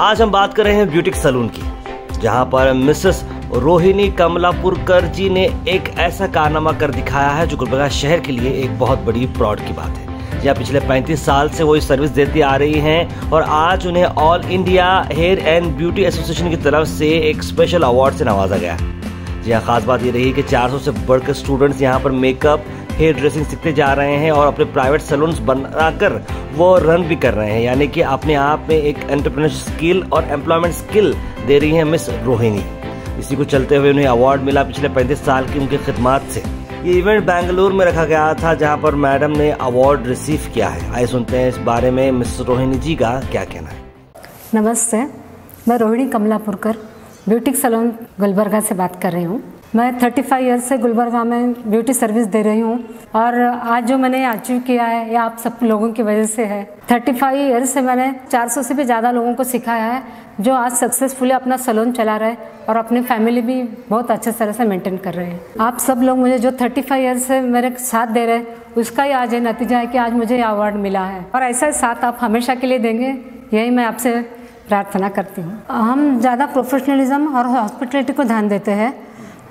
आज हम बात कर रहे हैं ब्यूटिक सलून की, जहाँ पर मिसेस रोहिणी कमलापुरकर जी ने एक ऐसा कारनामा कर दिखाया है जो गुलबर्गा शहर के लिए एक बहुत बड़ी प्राउड की बात है। जहाँ पिछले 35 साल से वो सर्विस देती आ रही हैं और आज उन्हें all India hair and beauty association की तरफ़ से एक स्पेशल अवार्ड से नवाजा गया जी हाँ खास बात ये रही कि 400 से बढ़कर स्टूडेंट्स यहाँ पर मेकअप हेयर ड्रेसिंग सीखते जा रहे हैं और अपने प्राइवेट सलून्स बनाकर वो रन भी कर रहे हैं। यानी कि अपने आप में एक एंटरप्रेन्योर स्किल और एम्प्लॉयमेंट स्किल दे रही हैं मिस रोहिणी। इसी को चलते हुए उन्हें अवार्ड मिला पिछले पैंतीस साल की उनकी खिदमात से। ये इवेंट बेंगलुरु में रखा गया था, जहाँ पर मैडम ने अवार्ड रिसीव किया है। आइए सुनते हैं इस बारे में मिस रोहिणी जी का क्या कहना है। नमस्ते, मैं रोहिणी कमलापुरकर, ब्यूटिक सलोन गुलबर्गा से बात कर रही हूँ। मैं 35 ईयर्स से गुलबर्गा में ब्यूटी सर्विस दे रही हूँ और आज जो मैंने अचीव किया है, ये आप सब लोगों की वजह से है। 35 ईयर्स से मैंने 400 से भी ज़्यादा लोगों को सिखाया है, जो आज सक्सेसफुली अपना सलोन चला रहे हैं और अपनी फैमिली भी बहुत अच्छे तरह से मेंटेन कर रहे हैं। आप सब लोग मुझे जो 35 ईयर्स से मेरे साथ दे रहे हैं, उसका ही आज ये नतीजा है कि आज मुझे ये अवार्ड मिला है। और ऐसा साथ आप हमेशा के लिए देंगे, यही मैं आपसे प्रार्थना करती हूँ। हम ज़्यादा प्रोफेशनलिज्म और हॉस्पिटलिटी को ध्यान देते हैं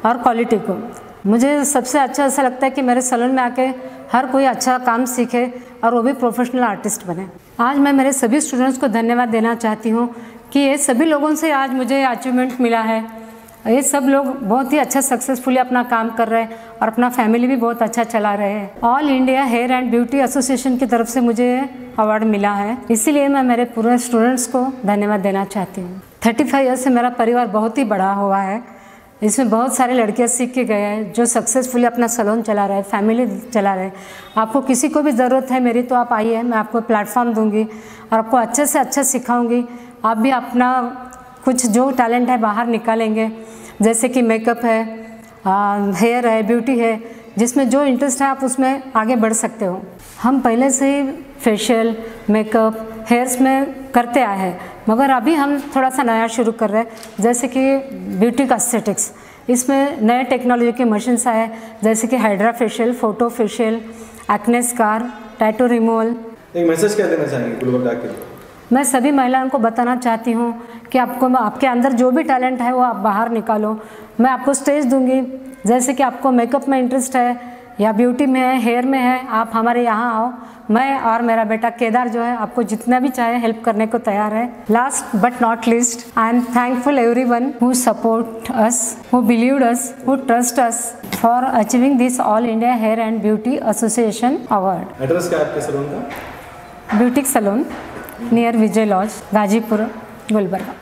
और क्वालिटी को। मुझे सबसे अच्छा ऐसा लगता है कि मेरे सलून में आके हर कोई अच्छा काम सीखे और वो भी प्रोफेशनल आर्टिस्ट बने। आज मैं मेरे सभी स्टूडेंट्स को धन्यवाद देना चाहती हूँ कि ये सभी लोगों से आज मुझे अचीवमेंट मिला है। ये सब लोग बहुत ही अच्छा सक्सेसफुली अपना काम कर रहे हैं और अपना फैमिली भी बहुत अच्छा चला रहे हैं। All India hair and beauty association की तरफ़ से मुझे अवार्ड मिला है। इसीलिए मैं मेरे पूरे स्टूडेंट्स को धन्यवाद देना चाहती हूँ। थर्टी फाइव ईयर्स से मेरा परिवार बहुत ही बड़ा हुआ है। इसमें बहुत सारे लड़कियाँ सीख के गए हैं, जो सक्सेसफुली अपना सलोन चला रहे हैं फैमिली चला रहे हैं। आपको किसी को भी ज़रूरत है, मेरी तो आप आइए, मैं आपको प्लेटफॉर्म दूँगी और आपको अच्छे से अच्छा सिखाऊँगी। आप भी अपना कुछ जो टैलेंट है बाहर निकालेंगे, जैसे कि मेकअप है हेयर है ब्यूटी है जिसमें जो इंटरेस्ट है, आप उसमें आगे बढ़ सकते हो। हम पहले से ही फेशियल मेकअप हेयर्स में करते आए हैं, मगर अभी हम थोड़ा सा नया शुरू कर रहे हैं, जैसे कि ब्यूटी का एस्थेटिक्स इसमें नए टेक्नोलॉजी के मशीन्स आए जैसे कि hydra facial photo facial acne scar tattoo removal एक मैसेज क्या देना चाहेंगे मैं सभी महिलाओं को बताना चाहती हूँ कि आपको आपके अंदर जो भी टैलेंट है वो आप बाहर निकालो। मैं आपको स्टेज दूँगी। जैसे कि आपको मेकअप में इंटरेस्ट है या ब्यूटी में है हेयर में है आप हमारे यहाँ आओ। मैं और मेरा बेटा केदार जो है आपको जितना भी चाहे हेल्प करने को तैयार है। Last but not least I am thankful everyone who support us who believe us who trust us for achieving this all India hair and beauty association award address क्या है आपके सलून का? Boutique salon near Vijay lodge Ghazipur Gulbarga